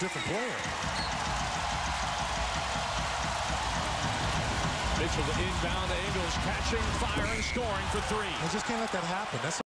different player. Mitchell to inbound. Ingles catching, firing, scoring for three. I just can't let that happen. That's